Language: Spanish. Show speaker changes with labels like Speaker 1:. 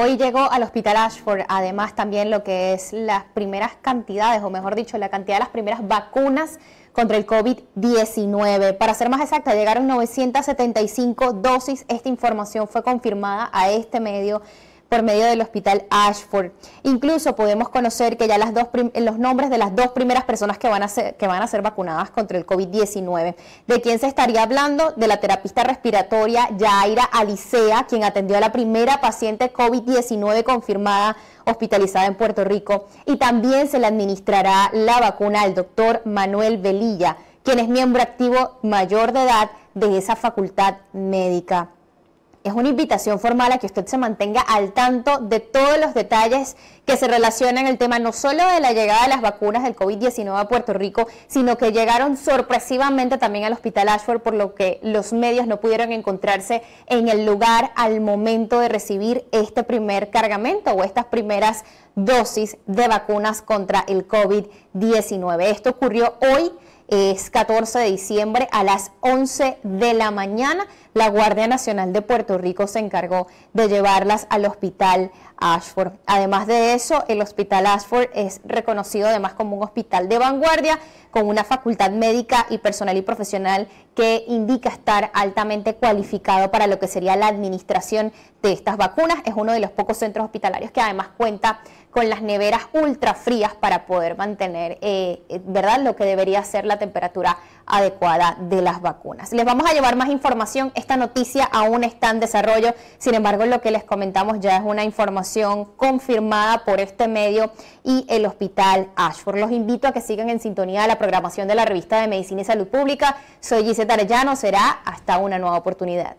Speaker 1: hoy llegó al Hospital Ashford, además también lo que es las primeras cantidades, o mejor dicho, la cantidad de las primeras vacunas contra el COVID-19. Para ser más exacta, llegaron 975 dosis. Esta información fue confirmada a este medio por medio del hospital Ashford. Incluso podemos conocer que ya las dos los nombres de las dos primeras personas que van a ser, que van a ser vacunadas contra el COVID-19. ¿De quién se estaría hablando? De la terapista respiratoria Yaira Alicea, quien atendió a la primera paciente COVID-19 confirmada hospitalizada en Puerto Rico. Y también se le administrará la vacuna al doctor Manuel Velilla, quien es miembro activo mayor de edad de esa facultad médica es una invitación formal a que usted se mantenga al tanto de todos los detalles que se relacionan el tema no solo de la llegada de las vacunas del COVID-19 a Puerto Rico, sino que llegaron sorpresivamente también al Hospital Ashford, por lo que los medios no pudieron encontrarse en el lugar al momento de recibir este primer cargamento o estas primeras dosis de vacunas contra el COVID-19. Esto ocurrió hoy es 14 de diciembre a las 11 de la mañana. La Guardia Nacional de Puerto Rico se encargó de llevarlas al hospital Ashford. Además de eso, el hospital Ashford es reconocido además como un hospital de vanguardia con una facultad médica y personal y profesional que indica estar altamente cualificado para lo que sería la administración de estas vacunas. Es uno de los pocos centros hospitalarios que además cuenta con las neveras ultra frías para poder mantener, eh, eh, ¿verdad?, lo que debería ser la temperatura adecuada de las vacunas. Les vamos a llevar más información. Esta noticia aún está en desarrollo. Sin embargo, lo que les comentamos ya es una información confirmada por este medio y el Hospital Ashford. Los invito a que sigan en sintonía de la programación de la revista de Medicina y Salud Pública. Soy Gisette Arellano. Será hasta una nueva oportunidad.